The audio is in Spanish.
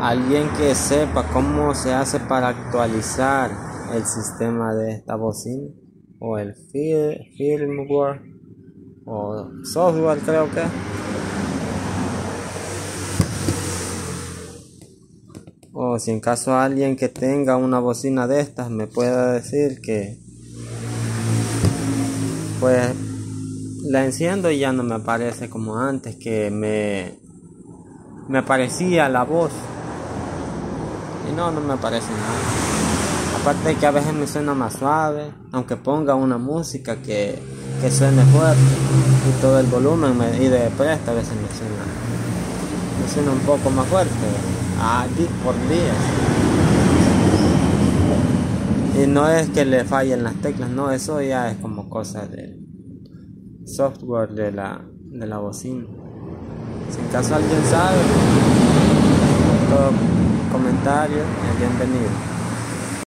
alguien que sepa cómo se hace para actualizar el sistema de esta bocina o el firmware o software creo que o si en caso alguien que tenga una bocina de estas me pueda decir que pues la enciendo y ya no me aparece como antes que me me aparecía la voz y no no me aparece nada. Aparte de que a veces me suena más suave aunque ponga una música que, que suene fuerte y todo el volumen me, y de presta a veces me suena me suena un poco más fuerte. A por día. Y no es que le fallen las teclas no eso ya es como cosa del software de la de la bocina. Si en caso alguien sabe, todo comentario es bienvenido.